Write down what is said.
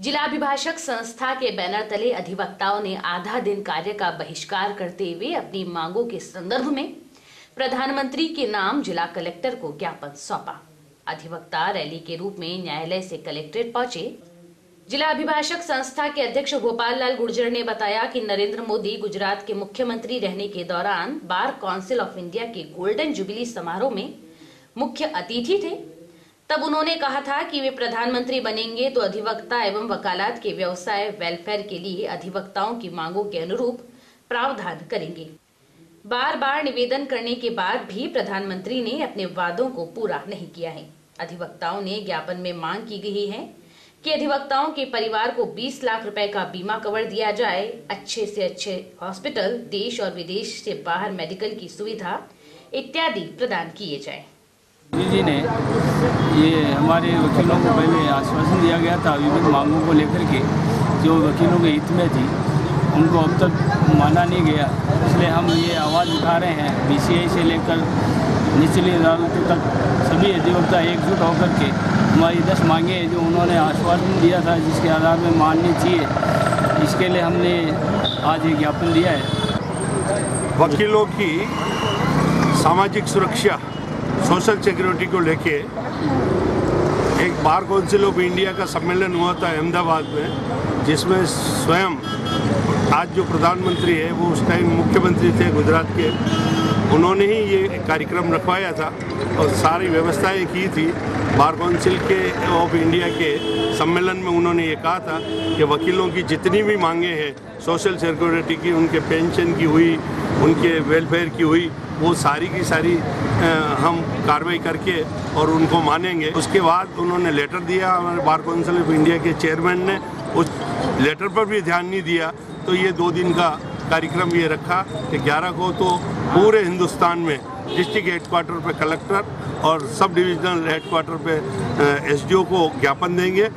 जिला अभिभाषक संस्था के बैनर तले अधिवक्ताओं ने आधा दिन कार्य का बहिष्कार करते हुए अपनी मांगों के संदर्भ में प्रधानमंत्री के नाम जिला कलेक्टर को ज्ञापन सौंपा। अधिवक्ता रैली के रूप में न्यायालय से कलेक्ट्रेट पहुँचे। जिला अभिभाषक संस्था के अध्यक्ष गोपाल लाल गुर्जर ने बताया कि नरेंद्र मोदी गुजरात के मुख्यमंत्री रहने के दौरान बार काउंसिल ऑफ़ इंडिया के गोल्डन जुबली समारोह में मुख्य अतिथि थे। तब उन्होंने कहा था कि वे प्रधानमंत्री बनेंगे तो अधिवक्ता एवं वकालत के व्यवसाय वेलफेयर के लिए अधिवक्ताओं की मांगों के अनुरूप प्रावधान करेंगे। बार बार निवेदन करने के बाद भी प्रधानमंत्री ने अपने वादों को पूरा नहीं किया है। अधिवक्ताओं ने ज्ञापन में मांग की गई है कि अधिवक्ताओं के परिवार को 20 लाख रुपए का बीमा कवर दिया जाए। अच्छे से अच्छे हॉस्पिटल, देश और विदेश से बाहर मेडिकल की सुविधा इत्यादि प्रदान किए जाए। जी ने ये हमारे वकीलों को पहले आश्वासन दिया गया था विभिन्न मांगों को लेकर के, जो वकीलों के हित में थी, उनको अब तक माना नहीं गया। इसलिए हम ये आवाज़ उठा रहे हैं बीसीआई से लेकर निचली अदालतों तक, सभी अधिवक्ता एकजुट होकर के हमारी दस मांगे हैं जो उन्होंने आश्वासन दिया था, जिसके आधार में माननी चाहिए। इसके लिए हमने आज ये ज्ञापन दिया है। वकीलों की सामाजिक सुरक्षा सोशल सिक्योरिटी को लेके एक बार काउंसिल ऑफ़ इंडिया का सम्मेलन हुआ था अहमदाबाद में, जिसमें स्वयं आज जो प्रधानमंत्री है, वो उस टाइम मुख्यमंत्री थे गुजरात के। उन्होंने ही ये कार्यक्रम रखवाया था और सारी व्यवस्थाएँ की थी। बार काउंसिल के, ऑफ़ इंडिया के सम्मेलन में उन्होंने ये कहा था कि वकीलों की जितनी भी मांगे हैं, सोशल सिक्योरिटी की, उनके पेंशन की हुई, उनके वेलफेयर की हुई वो सारी की सारी हम कार्रवाई करके और उनको मानेंगे। उसके बाद उन्होंने लेटर दिया हमारे बार काउंसिल ऑफ़ इंडिया के चेयरमैन ने। उस लेटर पर भी ध्यान नहीं दिया। तो ये दो दिन का कार्यक्रम ये रखा कि 11 को तो पूरे हिंदुस्तान में डिस्ट्रिक्ट हेडक्वार्टर पे कलेक्टर और सब डिविजनल हेडक्वार्टर पे एसडीओ को ज्ञापन देंगे।